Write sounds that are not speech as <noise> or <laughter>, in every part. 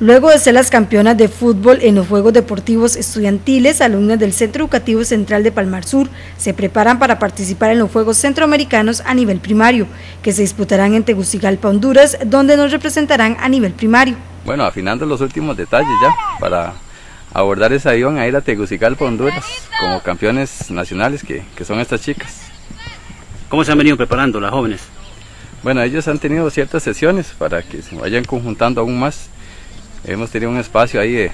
Luego de ser las campeonas de fútbol en los Juegos Deportivos Estudiantiles, alumnas del Centro Educativo Central de Palmar Sur se preparan para participar en los Juegos Centroamericanos a nivel primario, que se disputarán en Tegucigalpa, Honduras, donde nos representarán a nivel primario. Bueno, afinando los últimos detalles ya para abordar ese avión a ir a Tegucigalpa, Honduras, como campeones nacionales que, que son estas chicas. ¿Cómo se han venido preparando las jóvenes? Bueno, ellos han tenido ciertas sesiones para que se vayan conjuntando aún más hemos tenido un espacio ahí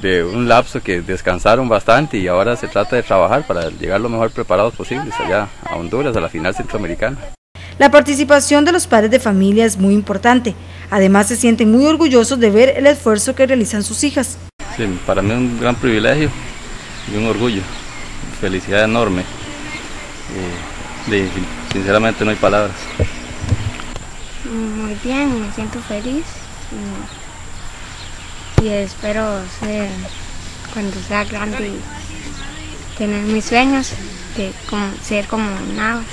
de, un lapso que descansaron bastante y ahora se trata de trabajar para llegar lo mejor preparados posibles allá a Honduras, a la final centroamericana. La participación de los padres de familia es muy importante. Además se sienten muy orgullosos de ver el esfuerzo que realizan sus hijas. Sí, para mí es un gran privilegio y un orgullo, felicidad enorme. Eh, sinceramente no hay palabras. Muy bien, me siento feliz y espero ser, cuando sea grande y tener mis sueños de ser como Navas.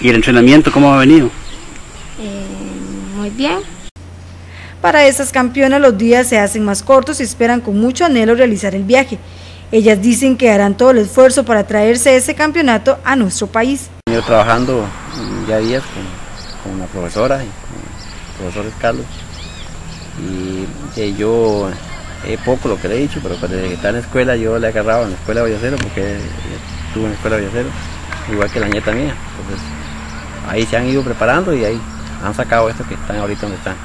¿Y el entrenamiento cómo ha venido? Eh, muy bien. Para estas campeonas los días se hacen más cortos y esperan con mucho anhelo realizar el viaje. Ellas dicen que harán todo el esfuerzo para traerse ese campeonato a nuestro país. Yo trabajando ya días con, con la profesora y con el profesor Carlos y yo es poco lo que le he dicho, pero desde que está en la escuela yo le he agarrado en la escuela de Vallacero porque estuve en la escuela de Vallacero, igual que la nieta mía. Entonces ahí se han ido preparando y ahí han sacado esto que están ahorita donde están.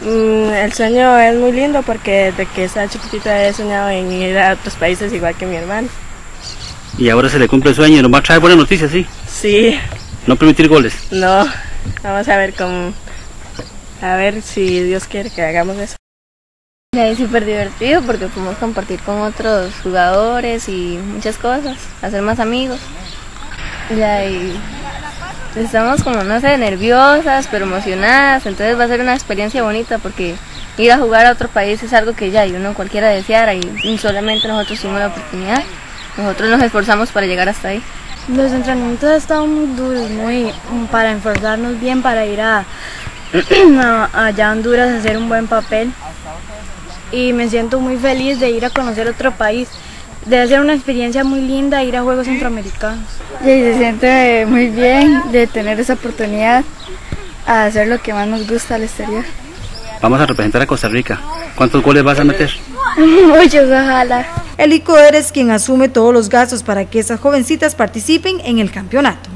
Mm, el sueño es muy lindo porque desde que estaba chiquitita he soñado en ir a otros países igual que mi hermano. Y ahora se le cumple el sueño, ¿nos va a traer buenas noticias, sí? Sí. ¿No permitir goles? No, vamos a ver cómo a ver si Dios quiere que hagamos eso. Es súper divertido porque podemos compartir con otros jugadores y muchas cosas, hacer más amigos. Ya, y estamos como, no sé, nerviosas, pero emocionadas, entonces va a ser una experiencia bonita porque ir a jugar a otro país es algo que ya uno cualquiera deseara y solamente nosotros tuvimos la oportunidad. Nosotros nos esforzamos para llegar hasta ahí. Los entrenamientos han estado muy duros, muy para esforzarnos bien para ir a <clears throat> allá a Honduras a hacer un buen papel y me siento muy feliz de ir a conocer otro país. Debe ser una experiencia muy linda ir a Juegos Centroamericanos. Y se siente muy bien de tener esa oportunidad a hacer lo que más nos gusta al exterior. Vamos a representar a Costa Rica. ¿Cuántos goles vas a meter? <laughs> Muchos, ojalá. El ICOER es quien asume todos los gastos para que esas jovencitas participen en el campeonato.